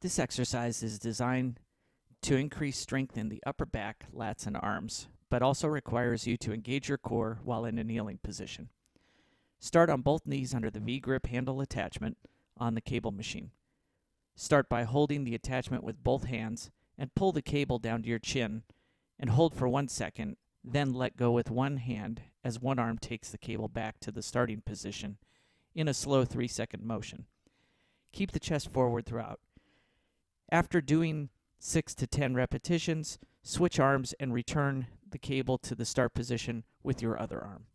This exercise is designed to increase strength in the upper back, lats, and arms, but also requires you to engage your core while in a kneeling position. Start on both knees under the V-grip handle attachment on the cable machine. Start by holding the attachment with both hands and pull the cable down to your chin and hold for one second, then let go with one hand as one arm takes the cable back to the starting position in a slow three second motion. Keep the chest forward throughout. After doing 6 to 10 repetitions, switch arms and return the cable to the start position with your other arm.